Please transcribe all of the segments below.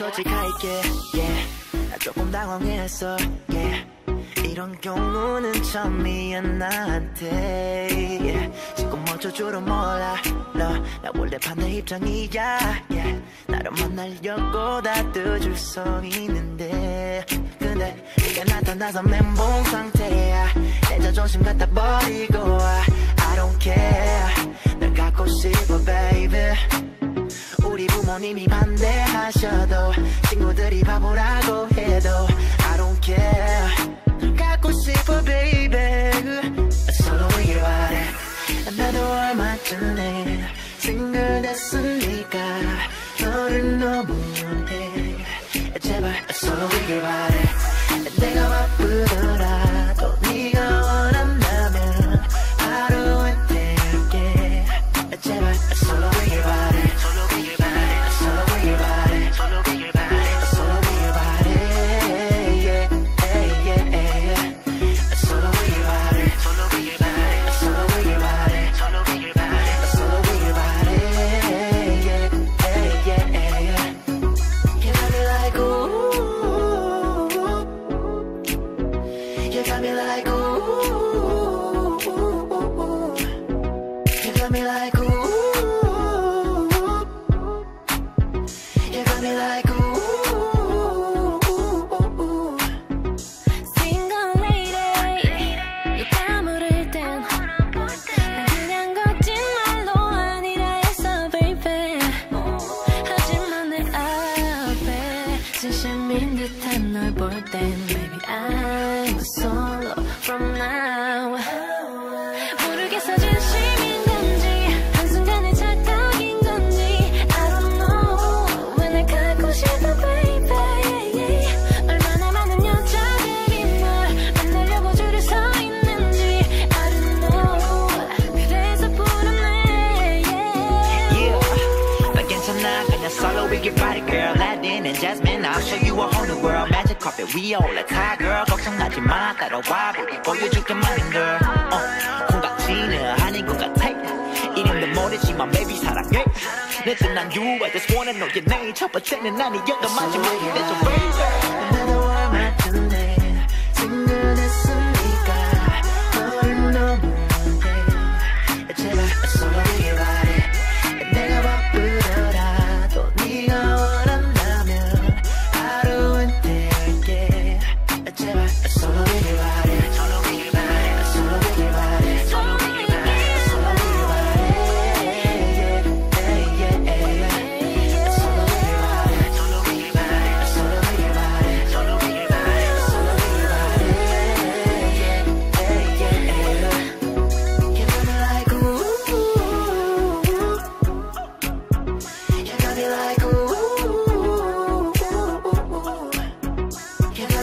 솔직할게 yeah. 나 조금 당황했어 yeah. 이런 경우는 처음이야 나한테 yeah. 지금 어쩔 줄은 몰라 너, 나 원래 반대 입장이야 yeah. 나를 만나려고 다뜯줄 서 있는데 근데 네가 나타나서 멘붕 상태야 내 자존심 갖다 버리고 I don't care 부모님이 반대하셔도 친구들이 바보라고 해도 I don't care. 갖고 싶어 baby. 서로이길 바래 나도 얼마 전에 싱글 됐으니까? 너를 너무 원해. 제발 서로이길 바래 내가 바쁘더라 Jasmine I'll show you a whole new world Magic carpet we all like high girl 걱정하지 마 따라와 보기 보여줄게 많은 girl 어, 콩깍지는 아닌 것 같아 이름도 모르지만 baby 사랑해 내 뜻난 you I just wanna know your name 첫 번째는 아니어도 마지막이 되죠 baby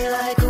Me like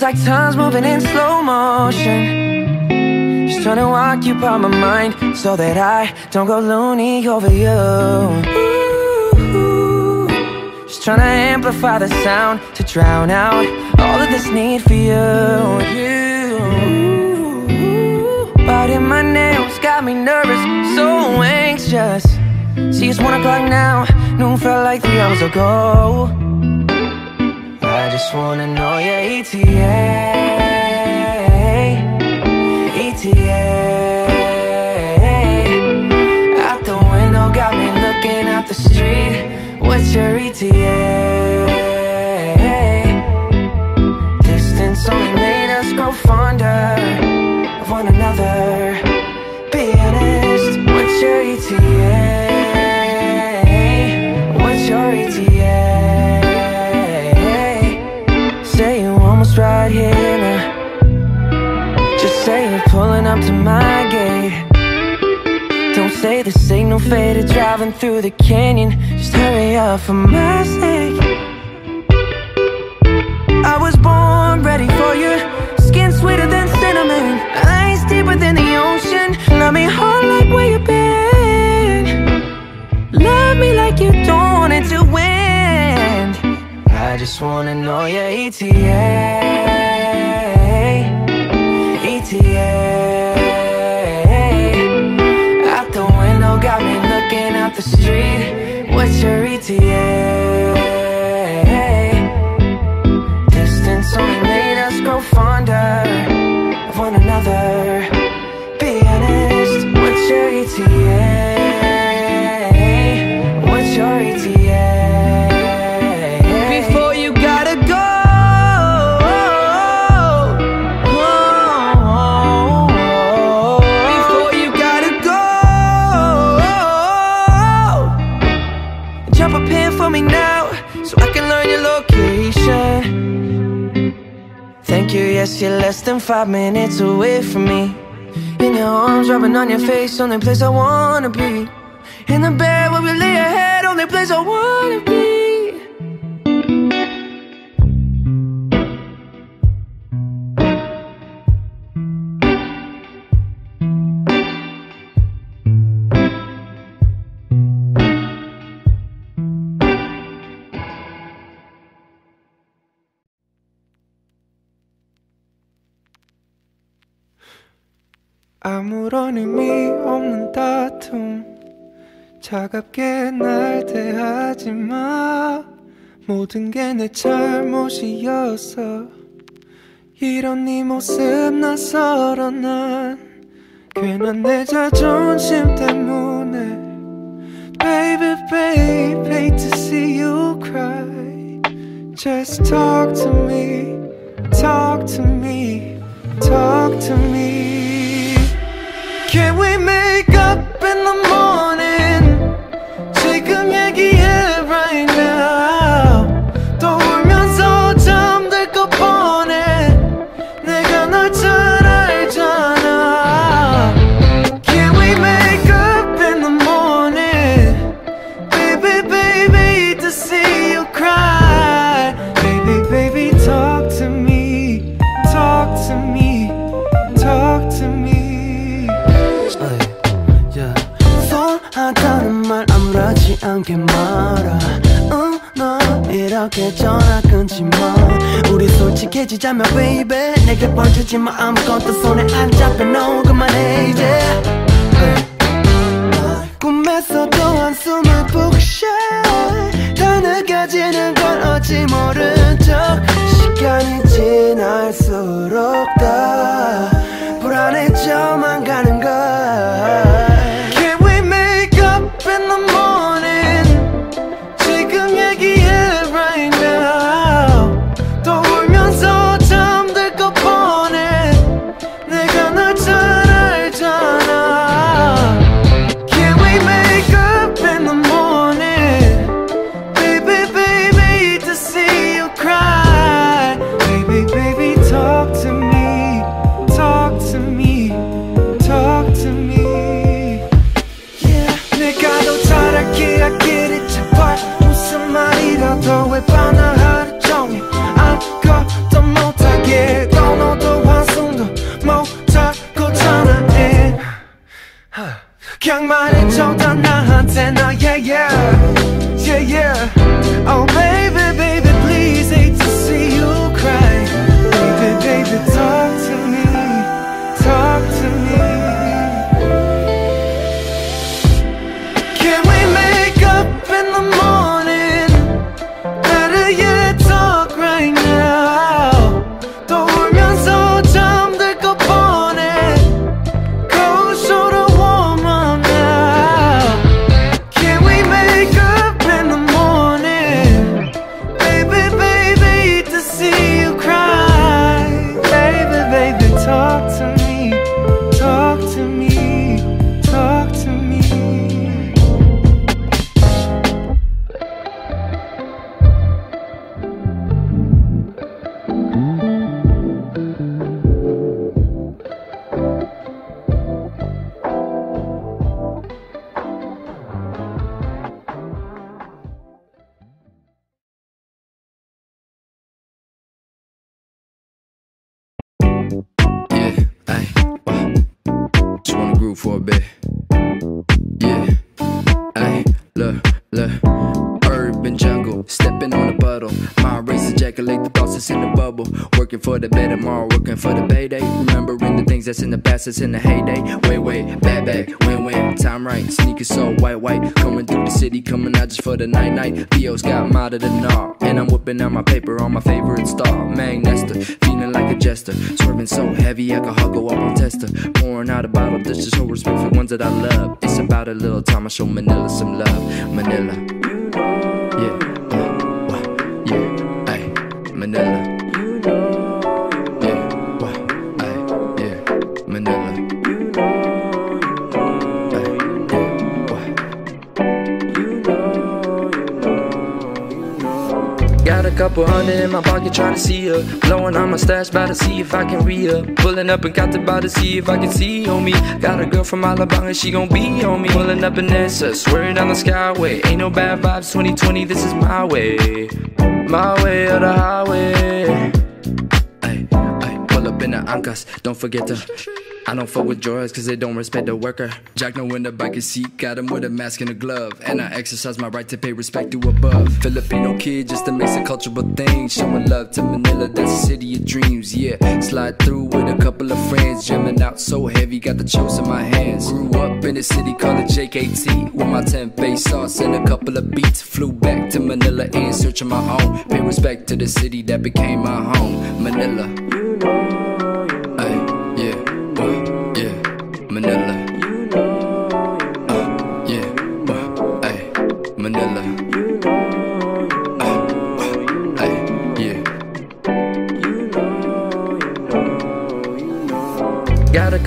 Feels like time's moving in slow motion. Just trying to occupy my mind so that I don't go loony over you. Ooh, Just trying to amplify the sound to drown out all of this need for you. you. Biting my nails got me nervous, so anxious. See, it's one o'clock now. Noon felt like three hours ago. I just wanna know your ETA ETA Out the window got me looking out the street. What's your ETA Distance only made us grow fonder Of one another. Be honest, what's your ETA to my gate. Don't say the signal faded driving through the canyon. Just hurry up for my sake. I was born ready for you. Skin sweeter than cinnamon. Eyes deeper than the ocean. Love me hard like where you been. Love me like you don't want it to end. I just wanna know your ETA What's your you're less than five minutes away from me. In your arms, rubbing on your face, only place I wanna be. In the bed where we lay our head, only place I wanna be. 아무런 의미 없는 다툼 차갑게 날 대하지 마 모든 게 내 잘못이었어 이런 네 모습 낯설어 난 괜한 내 자존심 때문에 Baby babe hate to see you cry Just talk to me talk to me talk to me Can we make up in the morning? 않게 말아. 응, 너 이렇게 전화 끊지 마. 우리 솔직해지자면 baby. 내게 벌주지 마. 아무것도 손에 안 잡혀. No 그만해 이제. 꿈에서도 한숨을 푹 쉬어. 다 느껴지는 걸 어찌 모른 척. 시간이 지날수록 더 불안해져만 가는 걸 for a bit. Yeah, ay, look, look. Urban jungle, race ejaculate the thoughts that's in the bubble. Working for the better tomorrow, working for the payday. Remembering the things that's in the past, that's in the heyday. Wait, wait, bad, bad, win, win, time right. Sneakers so white, white. Coming through the city, coming out just for the night, night. Theo's got of the gnaw. And I'm whipping out my paper on my favorite star. Mang Nesta, feeling like a jester. Swerving so heavy, I alcohol go up on tester. Pouring out a bottle, this is show respect for ones that I love. It's about a little time I show Manila some love. Manila. Yeah, uh, yeah, a couple hundred in my pocket trying to see her. Blowing on my stash, about to see if I can re her. Pulling up and got the about to see if I can see on me. Got a girl from Alabama, she gon' be on me. Pulling up in Nessa, swearing down the skyway. Ain't no bad vibes, 2020, this is my way. My way or the highway. Ay, ay, pull up in the Ancas, don't forget to. I don't fuck with drawers cause they don't respect the worker. Jack no in the biker seat, got him with a mask and a glove. And I exercise my right to pay respect to above. Filipino kid, just a mix of cultural things. Showing love to Manila, that's a city of dreams, yeah. Slide through with a couple of friends, jamming out so heavy, got the chose in my hands. Grew up in the city, called it JKT. With my 10 face sauce and a couple of beats. Flew back to Manila in search of my own. Pay respect to the city that became my home, Manila. Ay,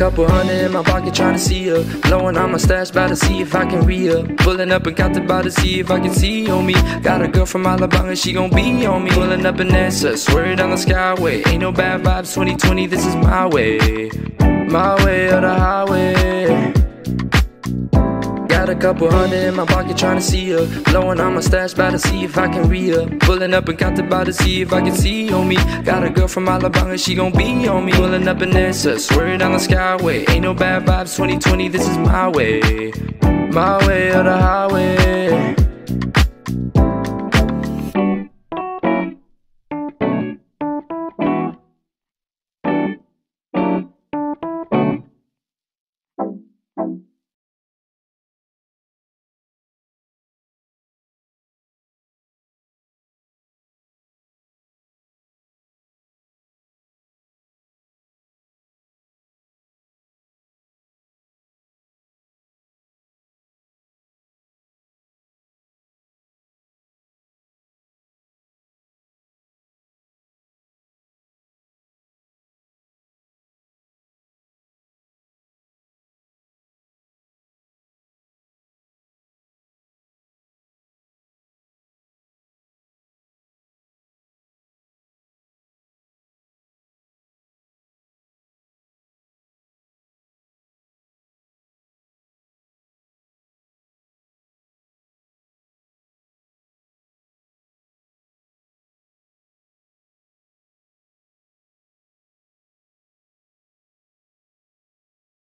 couple hundred in my pocket trying to see her. Blowing on my stash, about to see if I can re her. Pulling up and got the to see if I can see on me. Got a girl from Alabama, she gon' be on me. Pulling up in Nessa, swear down the skyway. Ain't no bad vibes, 2020, this is my way. My way or the highway. Got a couple hundred in my pocket trying to see her. Blowing on my stash, about to see if I can re her. Pulling up and got the to see if I can see on me. Got a girl from Alabama, she gon' be on me. Pulling up in Nessa, swear it down the skyway. Ain't no bad vibes, 2020, this is my way. My way or the highway.